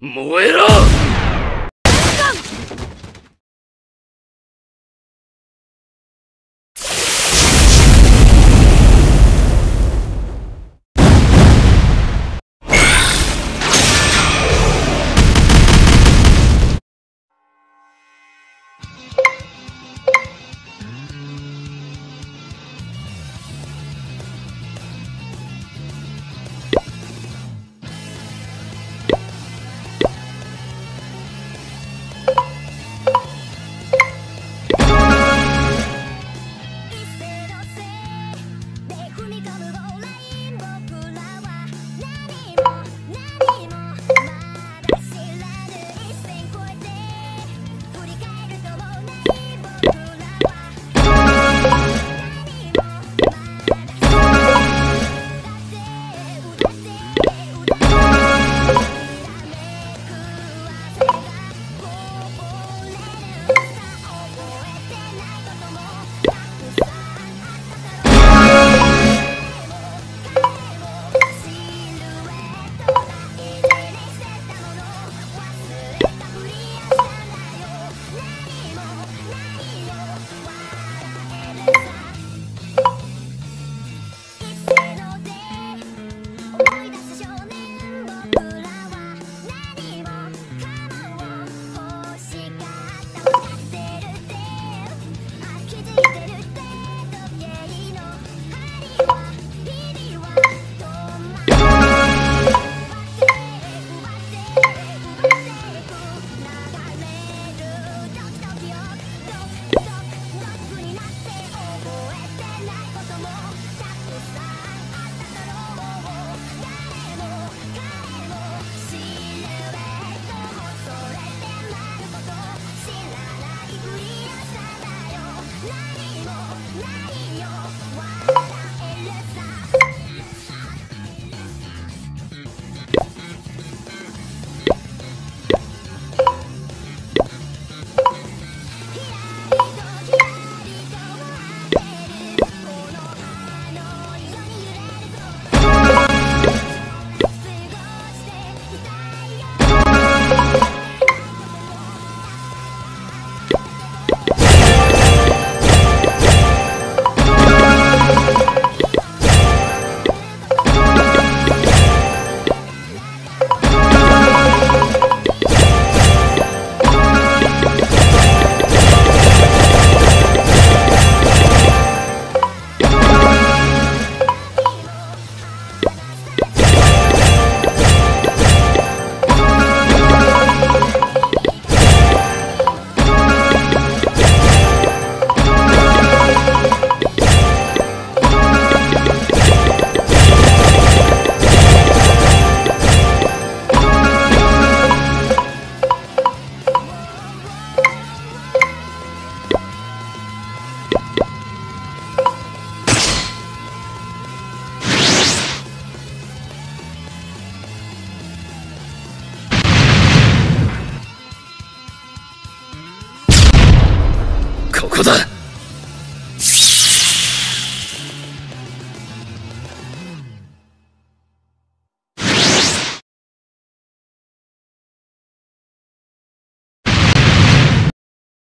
燃えろ！